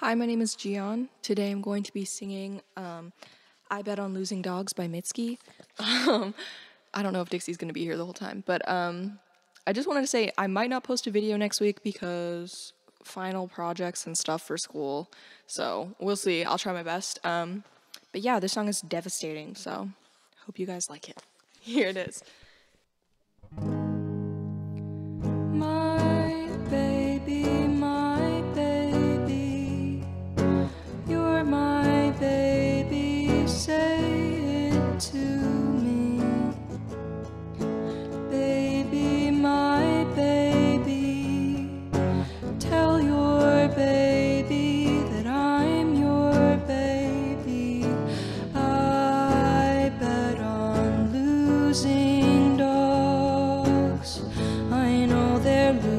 Hi, my name is Jian. Today I'm going to be singing um, I Bet on Losing Dogs by Mitski. Um, I don't know if Dixie's going to be here the whole time, but um, I just wanted to say I might not post a video next week because final projects and stuff for school. So we'll see. I'll try my best. Um, but yeah, this song is devastating, so hope you guys like it. Here it is.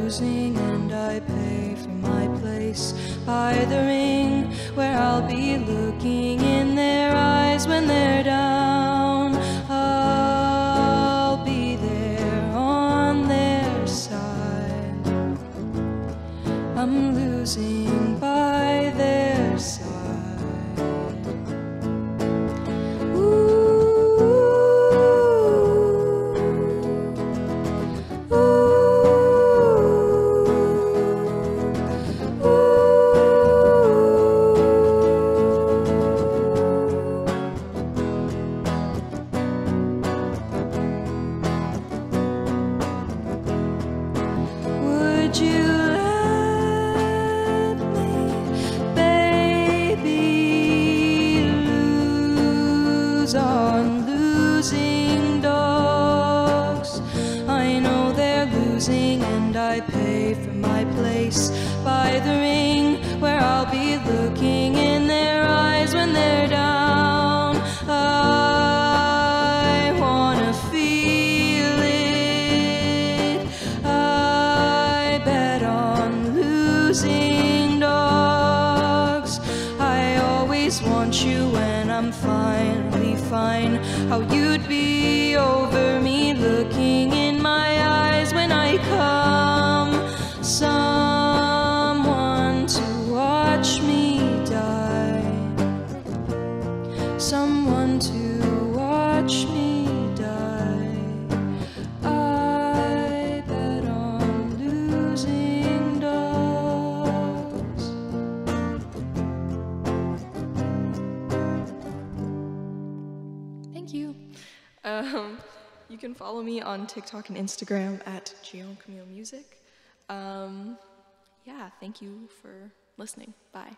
Losing, and I pay for my place by the ring where I'll be looking in their eyes when they're down. I'll be there on their side. I'm losing by their side. I know they're losing, and I pay for my place by the ring where I'll be looking always want you when I'm finally fine. How you'd be over me, looking in my eyes when I come. Someone to watch me die. Someone to watch me Thank you. Um, you can follow me on TikTok and Instagram at Jian Camille Music. Um, yeah, thank you for listening. Bye.